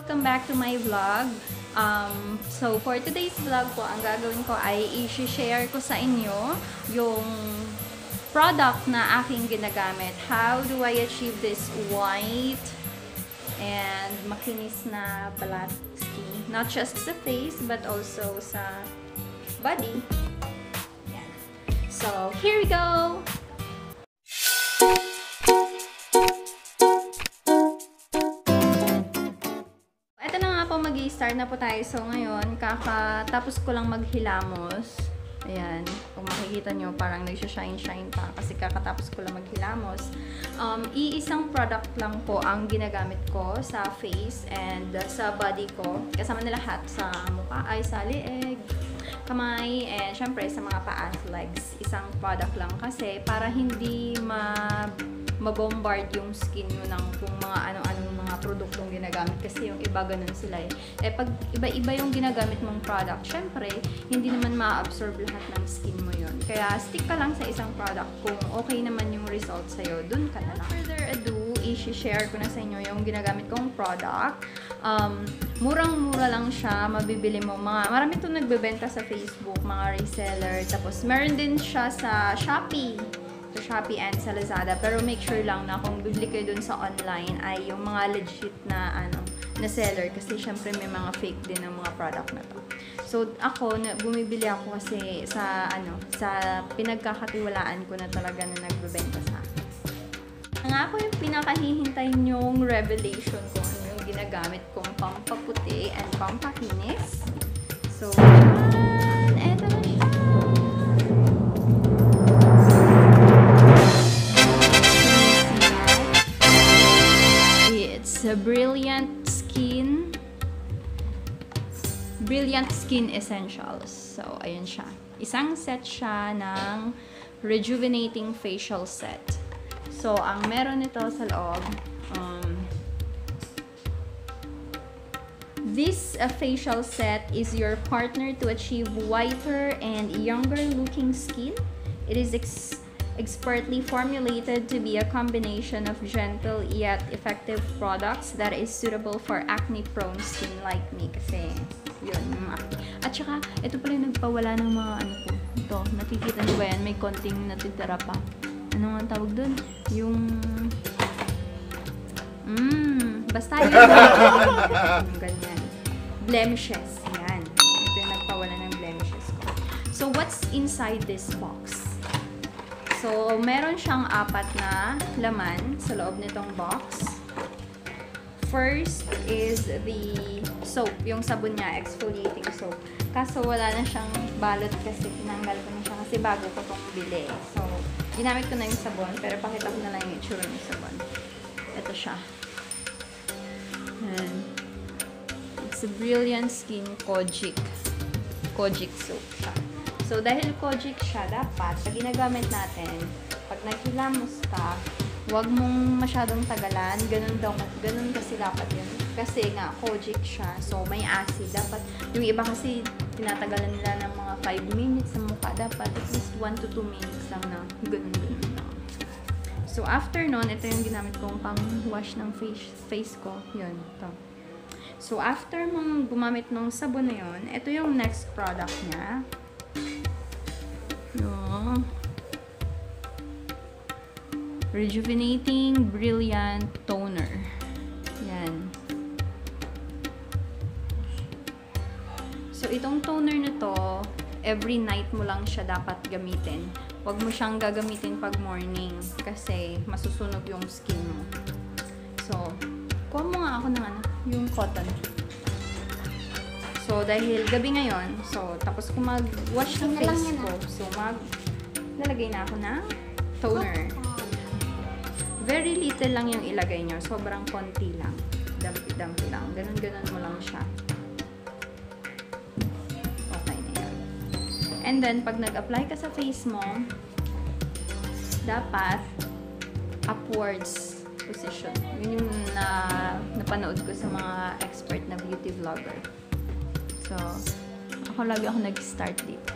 Welcome back to my vlog. Um, so, for today's vlog po, ang gagawin ko ay i-share ko sa inyo yung product na aking ginagamit. How do I achieve this white and makinis na balat skin? Not just sa face, but also sa body. Yan. So, here we go! Start na po tayo. So, ngayon, kakatapos ko lang maghilamos. Ayan, kung makikita nyo, parang nagsha-shine-shine pa kasi kakatapos ko lang maghilamos. Um, iisang product lang po ang ginagamit ko sa face and sa body ko. Kasama na lahat sa mukha, ay sa lieg, kamay, and syempre sa mga paa, legs. Isang product lang kasi para hindi ma mabombard yung skin mo ng kung mga ano-ano mga produktong ginagamit kasi yung iba ganun sila eh. Eh pag iba-iba yung ginagamit mong product, syempre, hindi naman ma-absorb lahat ng skin mo yon Kaya stick ka lang sa isang product kung okay naman yung result sa'yo, dun ka na lang. Further ado, i-share ko na sa inyo yung ginagamit kong product. Um, murang-mura lang siya, mabibili mo. Mga, marami itong nagbebenta sa Facebook, mga reseller. Tapos, meron din siya sa Shopee sa Shopee and sa Lazada. Pero make sure lang na kung bibili kayo dun sa online ay yung mga legit na ano na seller kasi syempre may mga fake din ng mga product na to. So ako na bumibili ako kasi sa ano sa pinagkakatiwalaan ko na talaga na nagbebenta sa akin. Ang ako yung pinakahihintay nyong revelation kung ano yung ginagamit kong pampaputi and pampakinis. So, A Brilliant Skin Brilliant Skin Essentials. So, ayun siya. Isang set siya ng Rejuvenating Facial Set. So, ang meron nito sa loob, um, This uh, facial set is your partner to achieve whiter and younger looking skin. It is expertly formulated to be a combination of gentle yet effective products that is suitable for acne-prone skin like me. Kasi, yun. At saka, ito pala yung nagpawala ng mga ano ko. Ito, nakikita niyo ba yan? May konting natitira pa. Ano nga tawag dun? Yung... Mmm, basta yun. yung ganyan. Blemishes. Yan. Ito yung nagpawala ng blemishes ko. So, what's inside this box? So, meron siyang apat na laman sa loob nitong box. First is the soap, yung sabon niya, exfoliating soap. Kaso wala na siyang balot kasi tinanggal ko na siya kasi bago ko itong bili. So, ginamit ko na yung sabon, pero pakita ko na lang yung itsura ng sabon. Ito siya. Yan. It's a Brilliant Skin Kojic. Kojic soap siya. So, dahil kojic siya, dapat, pag ginagamit natin, pag naghilamos ka, huwag mong masyadong tagalan. Ganun, daw, ganun kasi dapat yun. Kasi nga, kojic siya. So, may acid. Dapat, yung iba kasi, tinatagalan nila ng mga 5 minutes sa mukha. Dapat, at least 1 to 2 minutes lang na ganun, ganun. So, after nun, ito yung ginamit kong pang-wash ng face, face ko. Yun, ito. So, after mong gumamit ng sabon na yun, ito yung next product niya. No. Rejuvenating Brilliant Toner. Yan. So, itong toner na to, every night mo lang siya dapat gamitin. Huwag mo siyang gagamitin pag morning kasi masusunog yung skin mo. So, kuha mo nga ako ng ano, yung cotton. So, dahil gabi ngayon, so, tapos ko mag-wash ng face ko. So, mag, lalagay na ako ng toner. Very little lang yung ilagay nyo. Sobrang konti lang. Dampi-dampi lang. Ganun-ganun mo lang siya. Okay na yan. And then, pag nag-apply ka sa face mo, dapat upwards position. Yun yung na, napanood ko sa mga expert na beauty vlogger. So, ako lagi ako nag-start dito.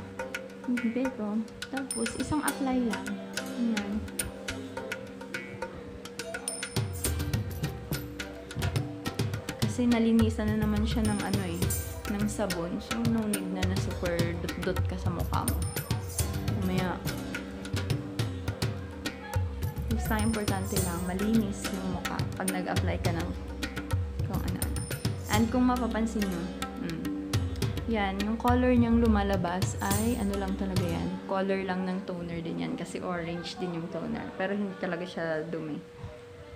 Pero, tapos, isang apply lang. Ayan. Kasi nalinisan na naman siya ng ano eh, ng sabon. So, no need na na super dot-dot ka sa mukha mo. Umaya, basta importante lang, malinis yung mukha pag nag-apply ka ng kung ano-ano. And kung mapapansin nyo, yan, yung color niyang lumalabas ay ano lang talaga yan. Color lang ng toner din yan kasi orange din yung toner. Pero hindi talaga siya dumi.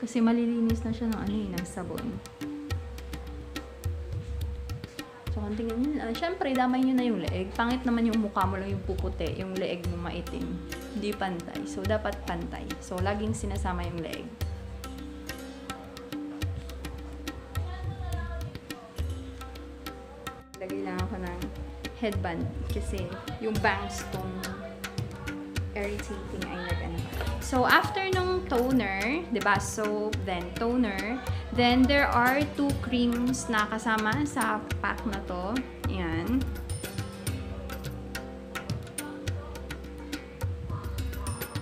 Kasi malilinis na siya ng ano eh, ng sabon. So, kung tingnan nyo, uh, syempre, damay nyo na yung leeg. Pangit naman yung mukha mo lang yung puputi, yung leeg mo maitim. Hindi pantay. So, dapat pantay. So, laging sinasama yung leeg. Lagay lang ako ng headband kasi yung bangs kong irritating ay nag-ano. So, after nung toner, ba? Soap, then toner. Then, there are two creams na kasama sa pack na to. Ayan.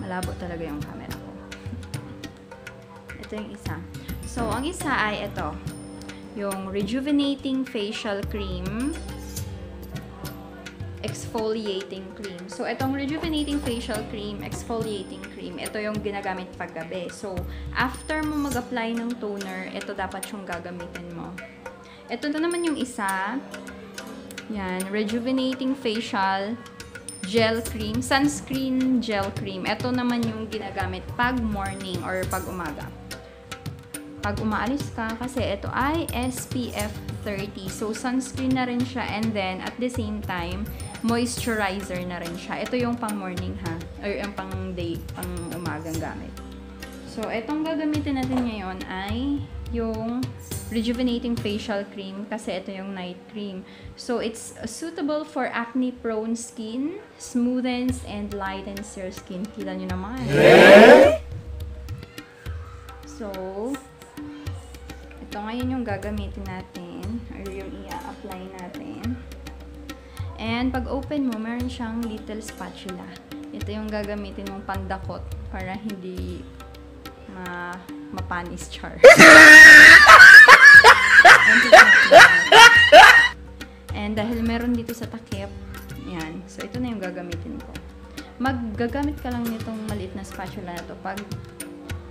Malabo talaga yung camera ko. Ito yung isa. So, ang isa ay ito. Yung Rejuvenating Facial Cream exfoliating cream. So, itong rejuvenating facial cream, exfoliating cream, ito yung ginagamit paggabi. So, after mo mag-apply ng toner, ito dapat yung gagamitin mo. Ito na naman yung isa. Yan, rejuvenating facial gel cream, sunscreen gel cream. Ito naman yung ginagamit pag morning or pag umaga. Pag umaalis ka, kasi ito ay SPF 30. So, sunscreen na rin siya and then at the same time, moisturizer na rin siya. Ito yung pang morning ha, or yung pang day, pang umagang gamit. So, itong gagamitin natin ngayon ay yung rejuvenating facial cream kasi ito yung night cream. So, it's suitable for acne-prone skin, smoothens and lightens your skin. Kita nyo naman. So, ito ngayon yung gagamitin natin or yung i-apply natin. And pag open mo, meron siyang little spatula. Ito yung gagamitin mong pandakot para hindi ma mapanis char. And dahil meron dito sa takip, yan. So, ito na yung gagamitin ko. Maggagamit ka lang nitong maliit na spatula na to pag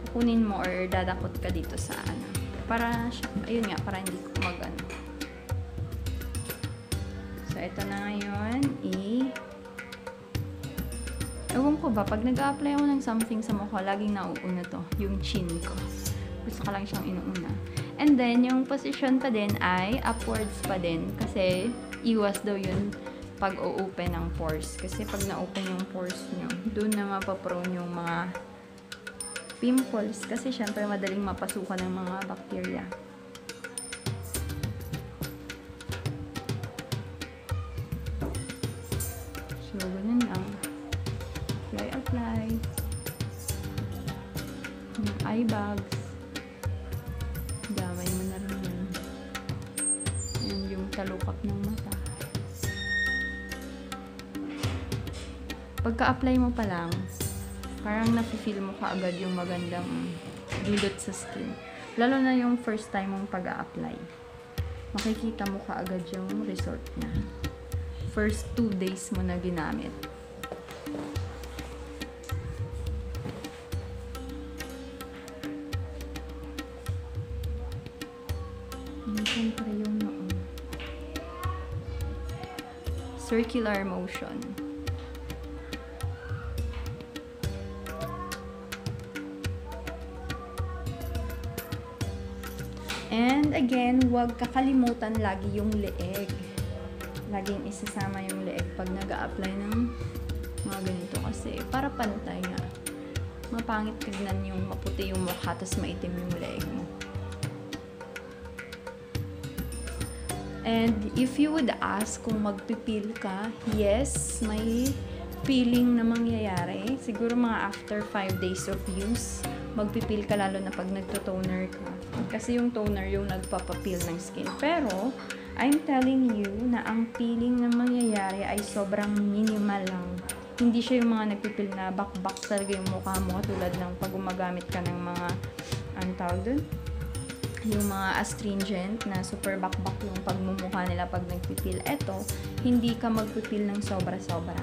kukunin mo or dadakot ka dito sa ano. Para, ayun nga, para hindi ko mag ano. So, ito na ngayon, i- Ewan ko ba, pag nag-apply ako ng something sa mukha, laging nauuna to, yung chin ko. Gusto ko lang siyang inuuna. And then, yung position pa din ay upwards pa din. Kasi, iwas daw yun pag o-open ng pores. Kasi pag na-open yung pores nyo, doon na mapaprone yung mga pimples. Kasi, syempre, madaling mapasukan ng mga bacteria. So, ganun lang. Apply, apply. Yung eye bags. Damay mo na rin yun. Yan yung talukap ng mata. Pagka-apply mo pa lang, parang nafe-feel mo kaagad yung magandang dulot sa skin. Lalo na yung first time mong pag-a-apply. Makikita mo kaagad yung result na. First two days mo na ginamit. And syempre yung noon. Circular motion. And again, huwag kakalimutan lagi yung leeg. Laging isasama yung leeg pag nag apply ng mga ganito kasi para pantay nga. Mapangit tignan yung maputi yung mukha tapos maitim yung leeg mo. And if you would ask kung magpipil ka, yes, may feeling na mangyayari. Siguro mga after 5 days of use, magpipil ka lalo na pag nagto-toner ka. Kasi yung toner yung nagpapapil ng skin. Pero, I'm telling you na ang peeling na mangyayari ay sobrang minimal lang. Hindi siya yung mga nagpipil na bakbak talaga yung mukha mo tulad ng pag gumagamit ka ng mga, ang tawag dun? yung mga astringent na super bakbak yung pagmumukha nila pag nagpipil. Eto, hindi ka magpipil ng sobra-sobra.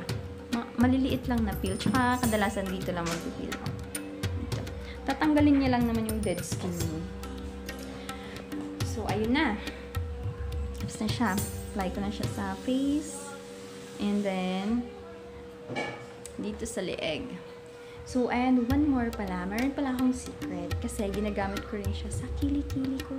Ma- maliliit lang na peel. Tsaka kadalasan dito lang magpipil. Tatanggalin niya lang naman yung dead skin mo. So, ayun na. Tapos na siya. Apply ko na siya sa face. And then, dito sa leeg. So, and one more pala. Meron pala akong secret. Kasi ginagamit ko rin siya sa kilikili ko.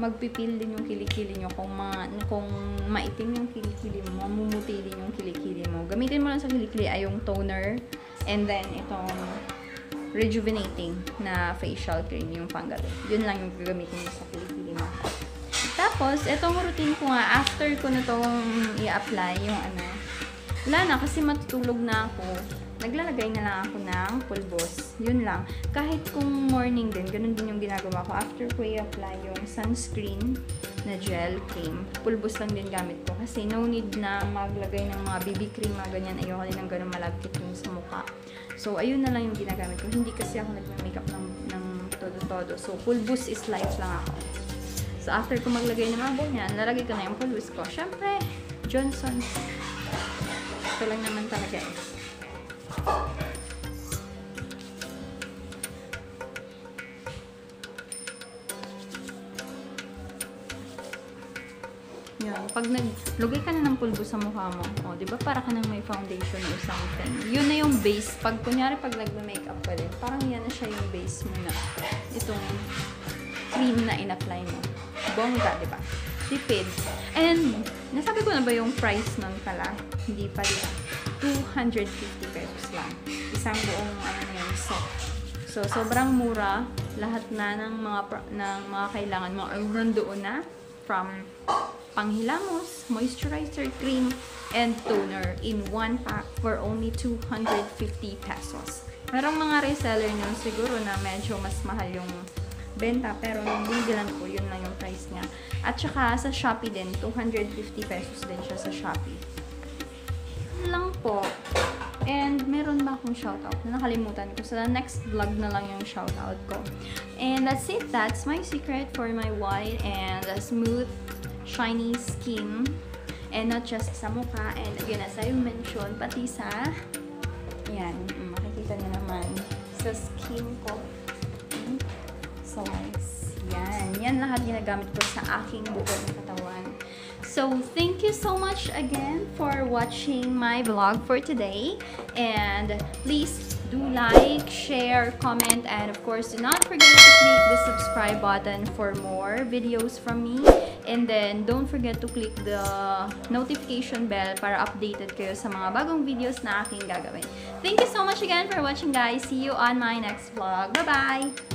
Magpipil din yung kilikili nyo. Kung, ma, kung maitim yung kilikili mo, mamumuti din yung kilikili mo. Gamitin mo lang sa kilikili ay yung toner. And then, itong rejuvenating na facial cream, yung panggabi. Yun lang yung gagamitin mo sa kilikili mo. Tapos, itong routine ko nga, after ko na itong i-apply, yung ano, wala na, kasi matutulog na ako. Naglalagay na lang ako ng pulbos. Yun lang. Kahit kung morning din, ganun din yung ginagawa ko. After ko i-apply yung sunscreen na gel cream, pulbos lang din gamit ko. Kasi no need na maglagay ng mga BB cream, mga ganyan. Ayoko din ng ganun malagkit yung sa mukha. So, ayun na lang yung ginagamit ko. Hindi kasi ako nag-makeup ng, ng todo-todo. So, pulbos is life lang ako. So, after ko maglagay ng mga ganyan, lalagay ko na yung pulbos ko. Siyempre, Johnson. Ito lang naman talaga eh. Yan. Pag naglagay ka na ng pulbo sa mukha mo, oh, di ba para ka nang may foundation or something. Yun na yung base. Pag kunyari pag nagme-makeup ka din, parang yan na siya yung base mo na itong cream na in-apply mo. Bongga, di ba? Tipid. And, nasabi ko na ba yung price nun pala? Hindi pa, di ba? 250 pesos lang. Isang buong, ano yun, set. So, sobrang mura. Lahat na ng mga, ng mga kailangan mo ay nandoon na. From panghilamos, moisturizer cream, and toner in one pack for only 250 pesos. Merong mga reseller nyo siguro na medyo mas mahal yung benta pero yung binigilan ko, yun lang yung price niya. At saka sa Shopee din, 250 pesos din siya sa Shopee. Lang po. And meron ba akong shoutout na nakalimutan ko? Sa next vlog na lang yung shoutout ko. And that's it. That's my secret for my white and smooth, shiny skin. And not just sa mukha. And again, as I mentioned, pati sa yan, mm, makikita niyo naman sa skin ko. So, guys, yan. Yan lahat ginagamit ko sa aking buo ng katawan. So, thank you so much again for watching my vlog for today. And please do like, share, comment, and of course, do not forget to click the subscribe button for more videos from me. And then, don't forget to click the notification bell para updated kayo sa mga bagong videos na aking gagawin. Thank you so much again for watching, guys. See you on my next vlog. Bye-bye!